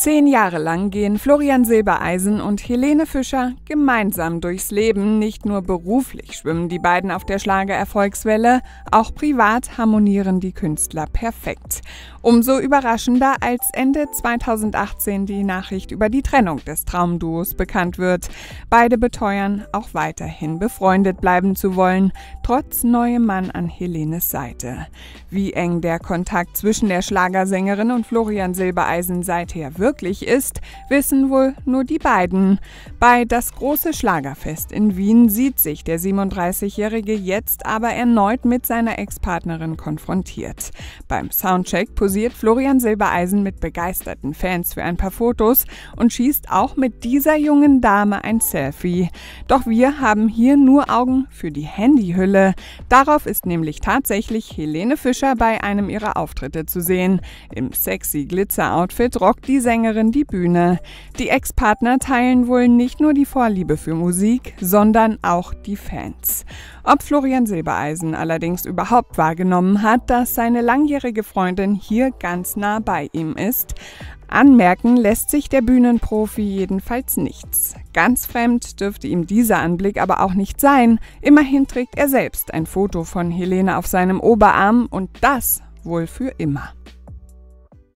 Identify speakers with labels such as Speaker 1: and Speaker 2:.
Speaker 1: Zehn Jahre lang gehen Florian Silbereisen und Helene Fischer gemeinsam durchs Leben. Nicht nur beruflich schwimmen die beiden auf der Schlagererfolgswelle, auch privat harmonieren die Künstler perfekt. Umso überraschender, als Ende 2018 die Nachricht über die Trennung des Traumduos bekannt wird. Beide beteuern, auch weiterhin befreundet bleiben zu wollen, trotz neuem Mann an Helenes Seite. Wie eng der Kontakt zwischen der Schlagersängerin und Florian Silbereisen seither wird, wirklich ist, wissen wohl nur die beiden. Bei das große Schlagerfest in Wien sieht sich der 37-Jährige jetzt aber erneut mit seiner Ex-Partnerin konfrontiert. Beim Soundcheck posiert Florian Silbereisen mit begeisterten Fans für ein paar Fotos und schießt auch mit dieser jungen Dame ein Selfie. Doch wir haben hier nur Augen für die Handyhülle. Darauf ist nämlich tatsächlich Helene Fischer bei einem ihrer Auftritte zu sehen. Im sexy Glitzer-Outfit rockt die Sängerin Sängerin die Bühne. Die Ex-Partner teilen wohl nicht nur die Vorliebe für Musik, sondern auch die Fans. Ob Florian Silbereisen allerdings überhaupt wahrgenommen hat, dass seine langjährige Freundin hier ganz nah bei ihm ist, Anmerken lässt sich der Bühnenprofi jedenfalls nichts. Ganz fremd dürfte ihm dieser Anblick aber auch nicht sein. Immerhin trägt er selbst ein Foto von Helene auf seinem Oberarm und das wohl für immer.